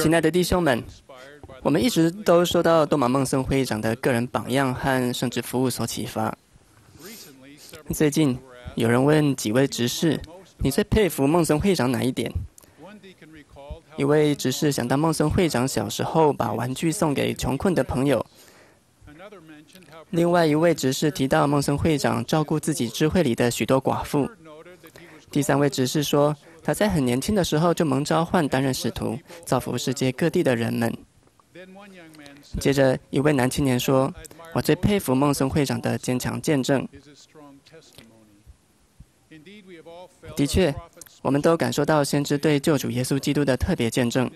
亲爱的弟兄们，我们一直都受到多玛孟森会长的个人榜样和圣职服务所启发。最近有人问几位执事：“你最佩服孟森会长哪一点？”一位执事想到孟森会长小时候把玩具送给穷困的朋友。另外一位执事提到孟森会长照顾自己智慧里的许多寡妇。第三位执事说。他在很年轻的时候就蒙召唤担任使徒，造福世界各地的人们。接着，一位男青年说：“我最佩服孟松会长的坚强见证。”的确，我们都感受到先知对救主耶稣基督的特别见证。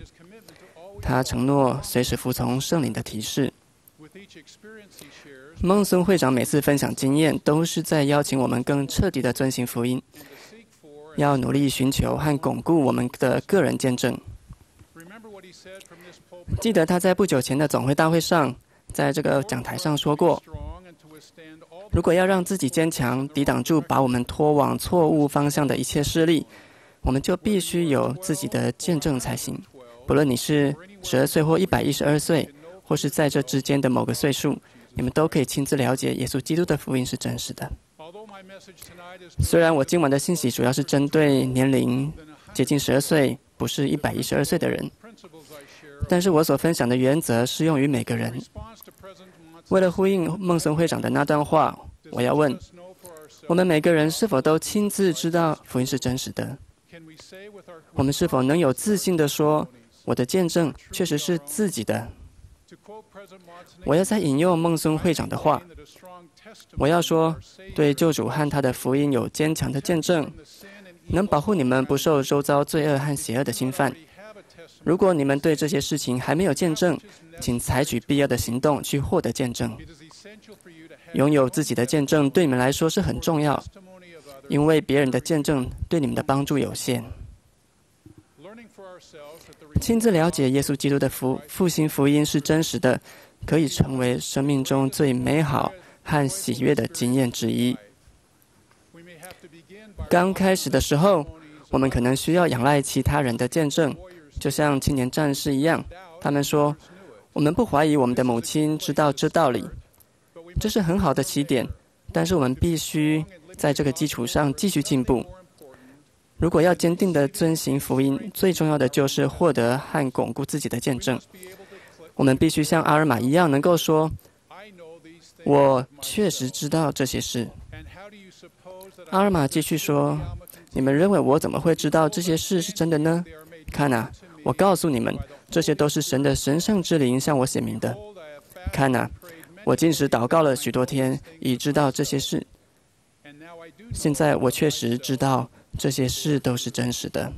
他承诺随时服从圣灵的提示。孟松会长每次分享经验，都是在邀请我们更彻底的遵行福音。要努力寻求和巩固我们的个人见证。记得他在不久前的总会大会上，在这个讲台上说过：“如果要让自己坚强，抵挡住把我们拖往错误方向的一切势力，我们就必须有自己的见证才行。不论你是十二岁或一百一十二岁，或是在这之间的某个岁数，你们都可以亲自了解耶稣基督的福音是真实的。”虽然我今晚的信息主要是针对年龄接近十二岁、不是一百一十二岁的人，但是我所分享的原则适用于每个人。为了呼应孟森会长的那段话，我要问：我们每个人是否都亲自知道福音是真实的？我们是否能有自信地说，我的见证确实是自己的？我要再引用孟松会长的话。我要说，对救主和他的福音有坚强的见证，能保护你们不受周遭罪恶和邪恶的侵犯。如果你们对这些事情还没有见证，请采取必要的行动去获得见证。拥有自己的见证对你们来说是很重要，因为别人的见证对你们的帮助有限。亲自了解耶稣基督的福复兴福音是真实的，可以成为生命中最美好。和喜悦的经验之一。刚开始的时候，我们可能需要仰赖其他人的见证，就像青年战士一样。他们说：“我们不怀疑我们的母亲知道这道理。”这是很好的起点，但是我们必须在这个基础上继续进步。如果要坚定的遵行福音，最重要的就是获得和巩固自己的见证。我们必须像阿尔玛一样，能够说。我确实知道这些事。阿尔玛继续说：“你们认为我怎么会知道这些事是真的呢？看呐，我告诉你们，这些都是神的神圣之灵向我显明的。看呐，我进食祷告了许多天，已知道这些事。现在我确实知道这些事都是真实的。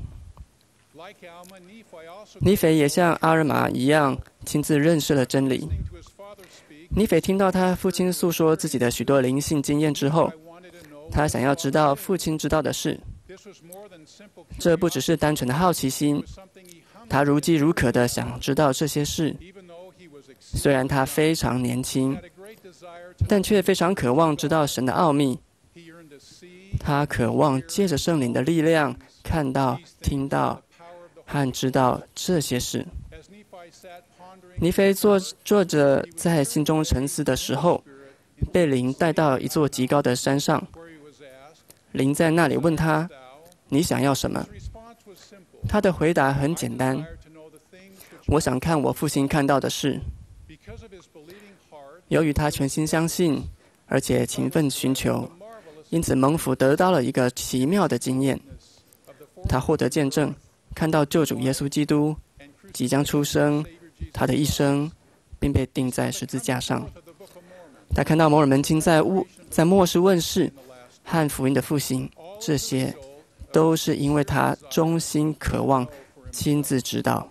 尼斐也像阿尔玛一样，亲自认识了真理。”尼斐听到他父亲诉说自己的许多灵性经验之后，他想要知道父亲知道的事。这不只是单纯的好奇心，他如饥如渴的想知道这些事。虽然他非常年轻，但却非常渴望知道神的奥秘。他渴望借着圣灵的力量，看到、听到和知道这些事。尼菲坐坐着在心中沉思的时候，被灵带到一座极高的山上。灵在那里问他：“你想要什么？”他的回答很简单：“我想看我父亲看到的事。”由于他全心相信，而且勤奋寻求，因此蒙福得到了一个奇妙的经验。他获得见证，看到救主耶稣基督即将出生。他的一生，并被钉在十字架上。他看到摩尔门经在物在末世问世和福音的复兴，这些都是因为他衷心渴望亲自知道。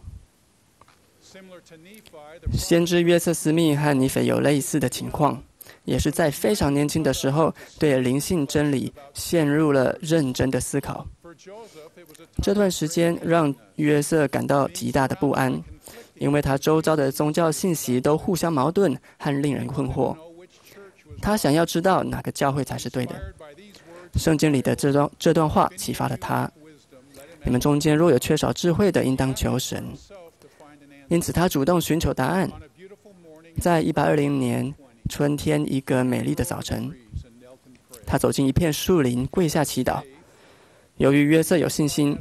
先知约瑟斯密和尼斐有类似的情况，也是在非常年轻的时候对灵性真理陷入了认真的思考。这段时间让约瑟感到极大的不安。因为他周遭的宗教信息都互相矛盾和令人困惑，他想要知道哪个教会才是对的。圣经里的这段这段话启发了他，你们中间若有缺少智慧的，应当求神。因此，他主动寻求答案。在一八二零年春天一个美丽的早晨，他走进一片树林，跪下祈祷。由于约瑟有信心，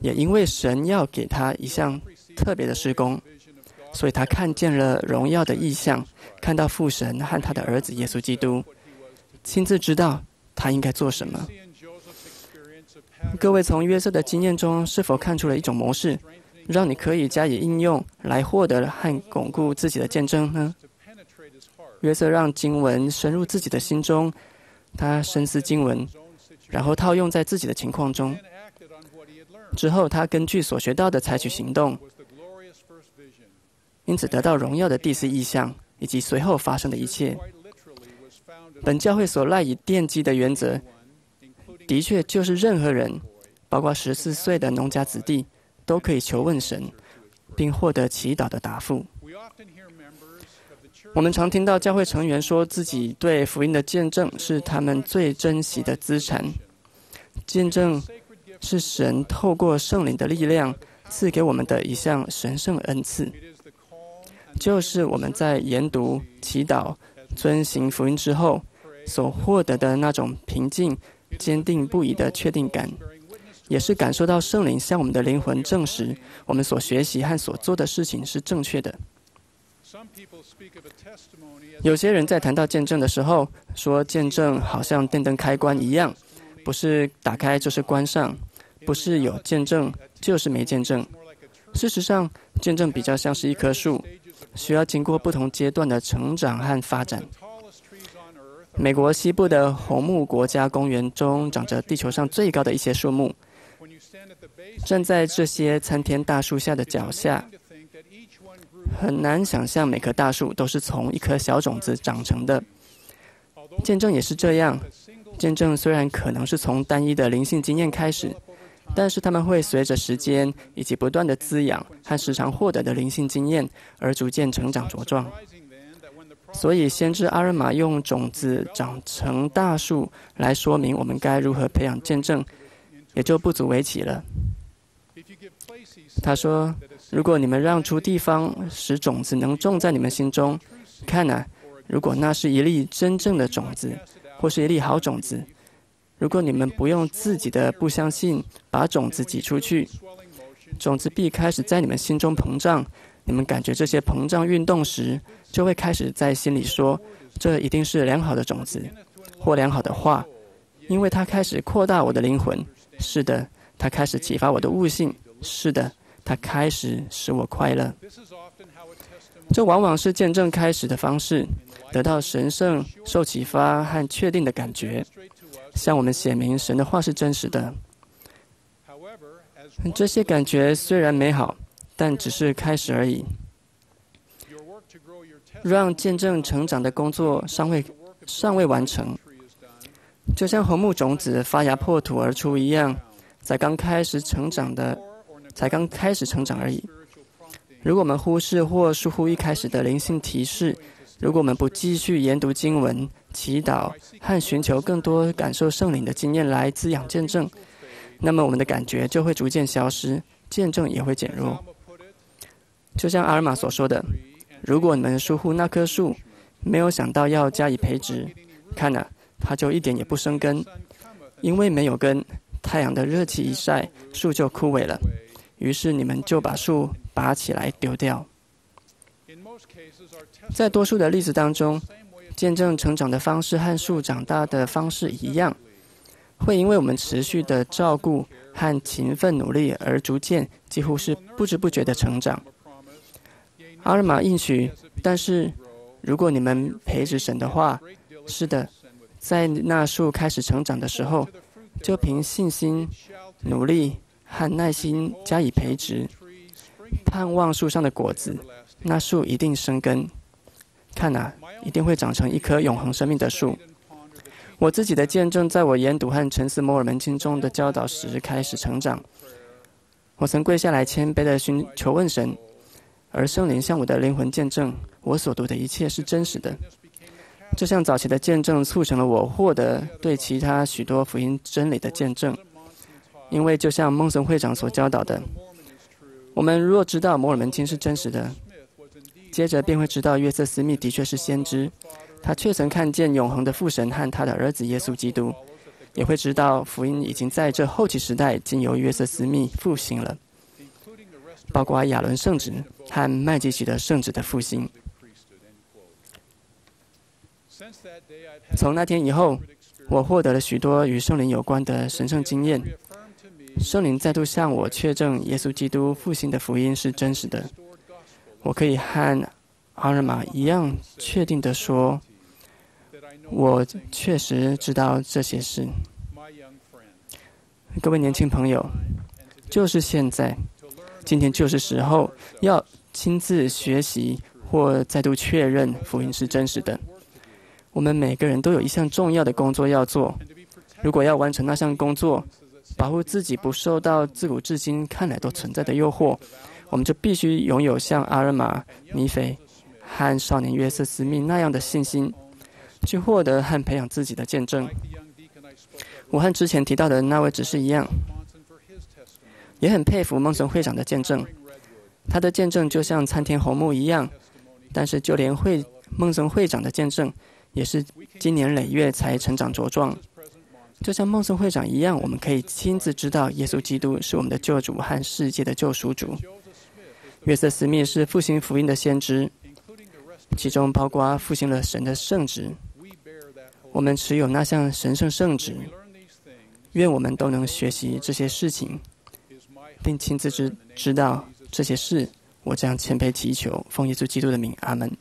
也因为神要给他一项特别的施工，所以他看见了荣耀的意象，看到父神和他的儿子耶稣基督，亲自知道他应该做什么。各位从约瑟的经验中，是否看出了一种模式？让你可以加以应用来获得和巩固自己的见证呢？约瑟让经文深入自己的心中，他深思经文，然后套用在自己的情况中。之后，他根据所学到的采取行动，因此得到荣耀的第四意象以及随后发生的一切。本教会所赖以奠基的原则，的确就是任何人，包括十四岁的农家子弟。都可以求问神，并获得祈祷的答复。我们常听到教会成员说自己对福音的见证是他们最珍惜的资产。见证是神透过圣灵的力量赐给我们的一项神圣恩赐，就是我们在研读、祈祷、遵行福音之后所获得的那种平静、坚定不移的确定感。也是感受到圣灵向我们的灵魂证实，我们所学习和所做的事情是正确的。有些人在谈到见证的时候，说见证好像电灯开关一样，不是打开就是关上，不是有见证就是没见证。事实上，见证比较像是一棵树，需要经过不同阶段的成长和发展。美国西部的红木国家公园中，长着地球上最高的一些树木。站在这些参天大树下的脚下，很难想象每棵大树都是从一颗小种子长成的。见证也是这样，见证虽然可能是从单一的灵性经验开始，但是他们会随着时间以及不断的滋养和时常获得的灵性经验而逐渐成长茁壮。所以，先知阿尔玛用种子长成大树来说明我们该如何培养见证。也就不足为奇了。他说：“如果你们让出地方，使种子能种在你们心中，看呐，如果那是一粒真正的种子，或是一粒好种子，如果你们不用自己的不相信把种子挤出去，种子必开始在你们心中膨胀。你们感觉这些膨胀运动时，就会开始在心里说：这一定是良好的种子，或良好的话，因为它开始扩大我的灵魂。”是的，它开始启发我的悟性。是的，它开始使我快乐。这往往是见证开始的方式，得到神圣、受启发和确定的感觉，向我们显明神的话是真实的。这些感觉虽然美好，但只是开始而已。让见证成长的工作尚未尚未完成。就像红木种子发芽破土而出一样，在刚开始成长的，才刚开始成长而已。如果我们忽视或疏忽一开始的灵性提示，如果我们不继续研读经文、祈祷和寻求更多感受圣灵的经验来滋养见证，那么我们的感觉就会逐渐消失，见证也会减弱。就像阿尔玛所说的：“如果你们疏忽那棵树，没有想到要加以培植，看呐。”它就一点也不生根，因为没有根，太阳的热气一晒，树就枯萎了。于是你们就把树拔起来丢掉。在多数的例子当中，见证成长的方式和树长大的方式一样，会因为我们持续的照顾和勤奋努力而逐渐，几乎是不知不觉的成长。阿尔玛应许，但是如果你们陪着神的话，是的。在那树开始成长的时候，就凭信心、努力和耐心加以培植，盼望树上的果子。那树一定生根，看呐，一定会长成一棵永恒生命的树。我自己的见证，在我研读和沉思摩尔门经中的教导时开始成长。我曾跪下来谦卑的寻求问神，而圣灵向我的灵魂见证，我所读的一切是真实的。这项早期的见证促成了我获得对其他许多福音真理的见证，因为就像孟森会长所教导的，我们若知道摩尔门经是真实的，接着便会知道约瑟斯密的确是先知，他确曾看见永恒的父神和他的儿子耶稣基督，也会知道福音已经在这后期时代经由约瑟斯密复兴了，包括亚伦圣旨和麦基奇的圣旨的复兴。从那天以后，我获得了许多与圣灵有关的神圣经验。圣灵再度向我确证耶稣基督复兴的福音是真实的。我可以和阿尔玛一样确定的说，我确实知道这些事。各位年轻朋友，就是现在，今天就是时候，要亲自学习或再度确认福音是真实的。我们每个人都有一项重要的工作要做。如果要完成那项工作，保护自己不受到自古至今看来都存在的诱惑，我们就必须拥有像阿尔玛、尼菲和少年约瑟斯密那样的信心，去获得和培养自己的见证。我和之前提到的那位执事一样，也很佩服孟森会长的见证。他的见证就像参天红木一样，但是就连会孟森会长的见证。也是经年累月才成长茁壮，就像孟森会长一样，我们可以亲自知道耶稣基督是我们的救主和世界的救赎主。约瑟斯密是复兴福音的先知，其中包括复兴了神的圣旨。我们持有那项神圣圣旨，愿我们都能学习这些事情，并亲自知知道这些事。我将谦卑祈求，奉耶稣基督的名，阿门。